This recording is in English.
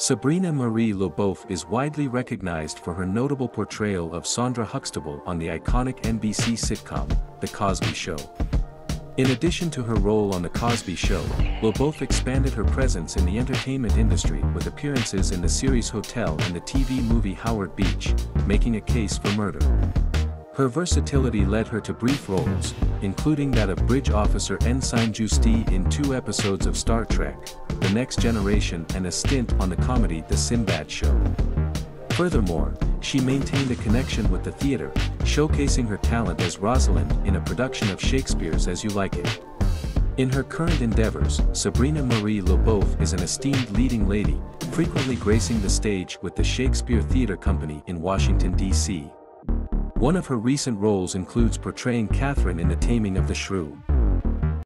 Sabrina Marie Le Beauf is widely recognized for her notable portrayal of Sandra Huxtable on the iconic NBC sitcom, The Cosby Show. In addition to her role on The Cosby Show, Le Beauf expanded her presence in the entertainment industry with appearances in the series Hotel and the TV movie Howard Beach, making a case for murder. Her versatility led her to brief roles, including that of bridge officer Ensign Giusti in two episodes of Star Trek, The Next Generation and a stint on the comedy The Sinbad Show. Furthermore, she maintained a connection with the theater, showcasing her talent as Rosalind in a production of Shakespeare's As You Like It. In her current endeavors, Sabrina Marie Le Beauf is an esteemed leading lady, frequently gracing the stage with the Shakespeare Theatre Company in Washington, D.C. One of her recent roles includes portraying Catherine in The Taming of the Shrew.